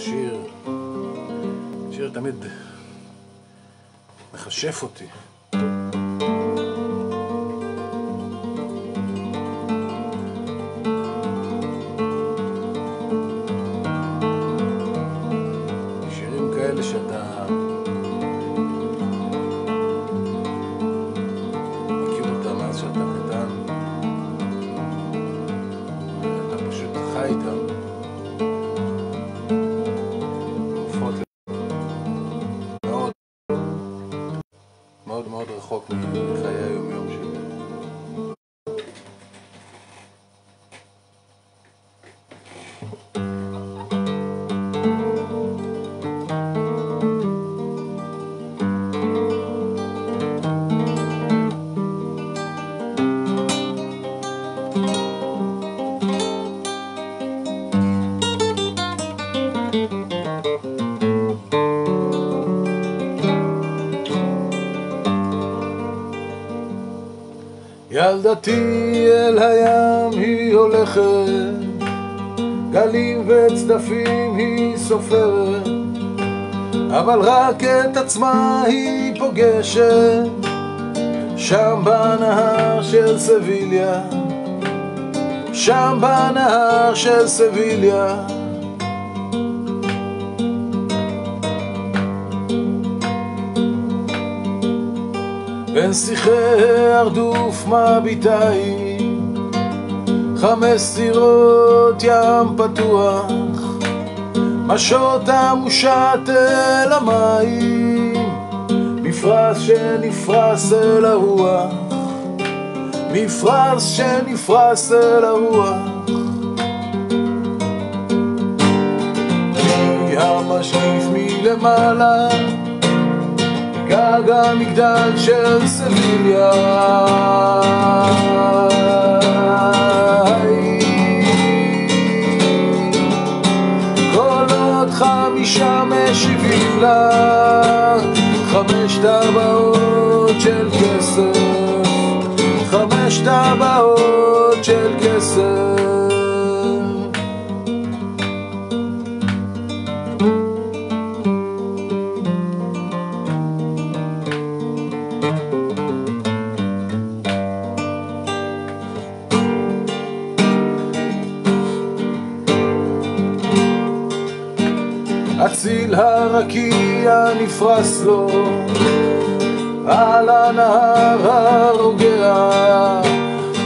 השיר, שיר תמיד מכשף אותי. מאוד מאוד רחוק מחיי היום-יום שלי. ילדתי אל הים היא הולכת, גלים וצדפים היא סופרת, אבל רק את עצמה היא פוגשת, שם בנהר של סביליה, שם בנהר של סביליה. בין שיחי הרדוף מביטה היא חמש סירות ים פתוח משות המושט אל המים מפרש שנפרס אל הרוח מפרש שנפרס אל הרוח. מי המשקיף מלמעלה גג המגדל של סביליה עוד חמישה משיבים לה חמש טבעות של כסף חמש טבעות של כסף אציל הרקיע נפרס לו על הנהר הרוגע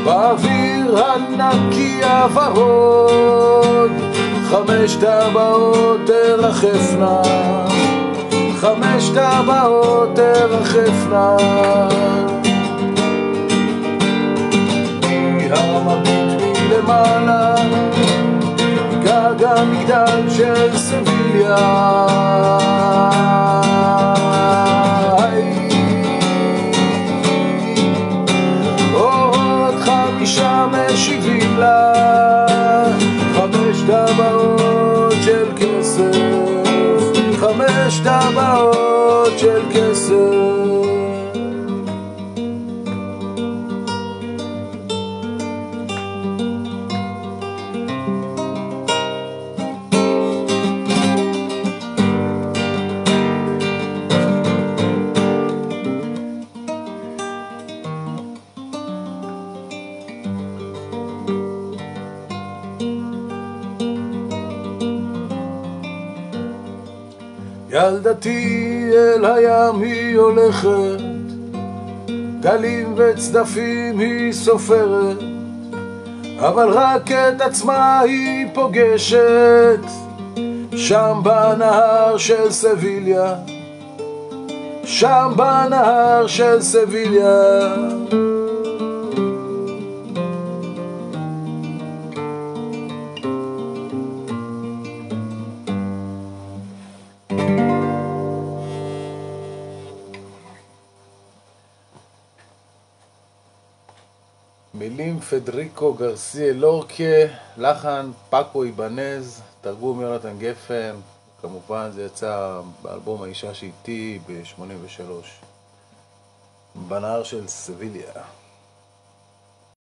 באוויר הנקי הוורוד חמש טבעות תרחפנה חמש טבעות תרחפנה מהמביט מלמעלה המגדל של סביליה. עוד חמישה משיבים לה חמש טבעות של כסף חמש טבעות של כסף ילדתי אל הים היא הולכת, גלים וצדפים היא סופרת, אבל רק את עצמה היא פוגשת, שם בנהר של סביליה, שם בנהר של סביליה. מילים פדריקו גרסיה לורקה, לחן פאקו איבנז, תרגום יונתן גפן, כמובן זה יצא באלבום האישה שאיתי ב-83 בנהר של סביליה